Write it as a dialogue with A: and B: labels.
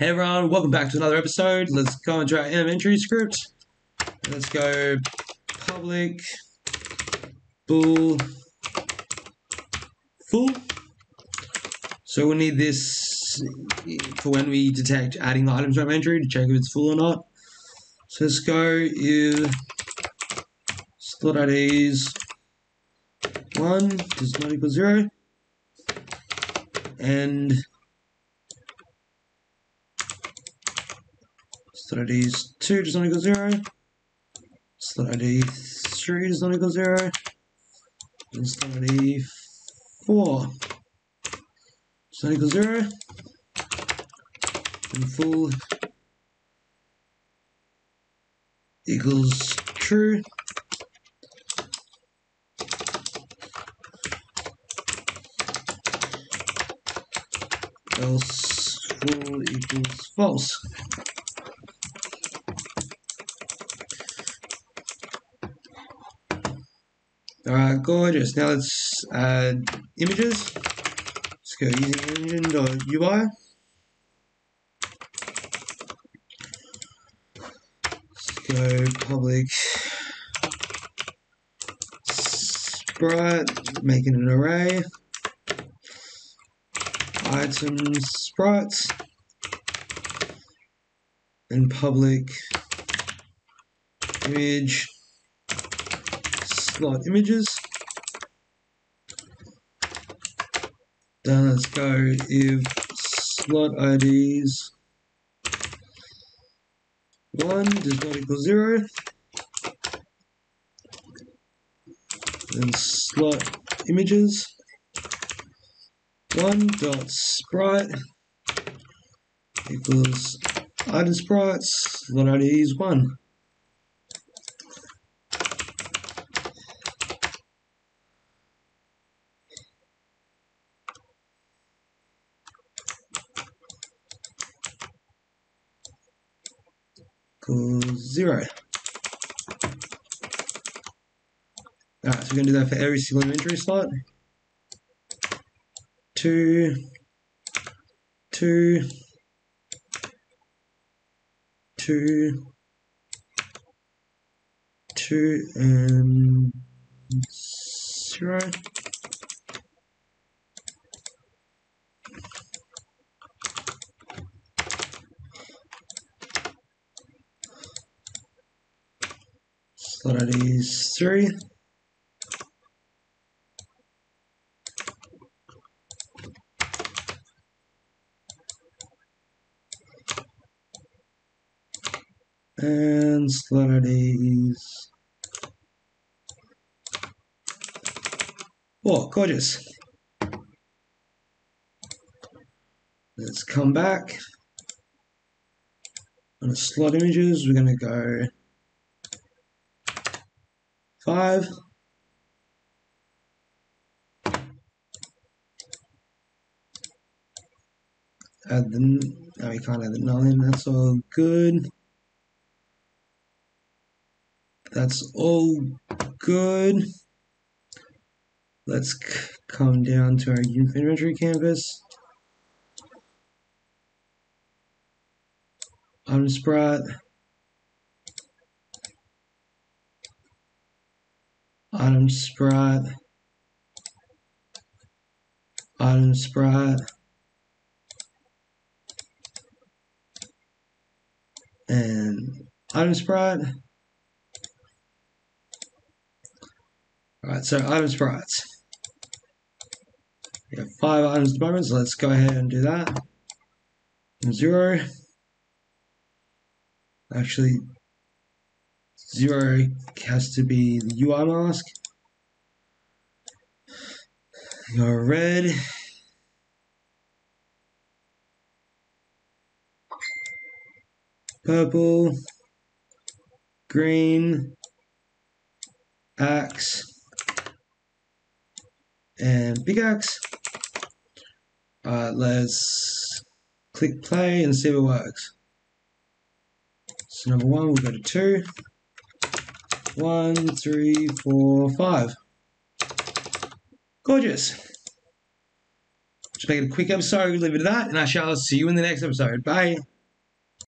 A: Hey everyone, welcome back to another episode. Let's go into our elementary script. Let's go public bool full. So we'll need this for when we detect adding the items to inventory to check if it's full or not. So let's go if slot IDs one does not equal zero and slot ID 2 does not equal 0, slot ID 3 does not equal 0, and slot ID 4 does not equal 0, and full equals true. else full equals false. Alright, gorgeous. Now let's add images. Let's go using engine.ui. Let's go public sprite, making an array items sprites and public image slot images. Then let's go if slot IDs one does not equal zero. Then slot images one dot sprite equals item sprites slot ID is one. Equals zero. Alright, so we're going to do that for every single inventory slot two, two, two, two, and zero. So that is three. and slotties. Oh, gorgeous. Let's come back. On the slot images, we're going to go five. Add the, no, we can't add the nine, that's all good. That's all good. Let's come down to our youth inventory canvas. Item sprite. Item sprite. Item sprite. And item sprite. Alright, so item sprites. We have five items at the moment, so let's go ahead and do that. Zero. Actually, zero has to be the UI mask. Your red. Purple. Green. Axe and pickaxe. Uh, let's click play and see if it works. So number one, we'll go to two. One, three, four, five. Gorgeous. Just make it a quick episode, leave it at that, and I shall see you in the next episode. Bye.